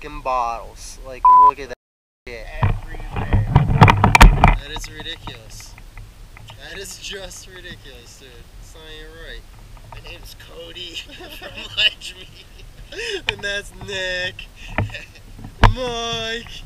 fucking bottles. Like, look at that shit. Everywhere. That is ridiculous. That is just ridiculous, dude. It's not even right. My name's Cody from Ledgme. and that's Nick. Mike.